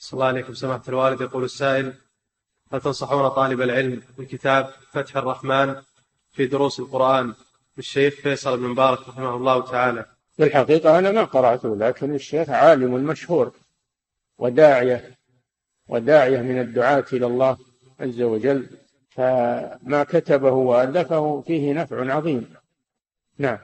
صلى الله عليكم سماحة الوالد. يقول السائل هل تنصحون طالب العلم بكتاب فتح الرحمن في دروس القرآن للشيخ فيصل بن مبارك رحمه الله تعالى؟ في الحقيقة أنا ما قرأته لكن الشيخ عالم مشهور وداعية وداعية من الدعاة إلى الله عز وجل فما كتبه وألفه فيه نفع عظيم. نعم.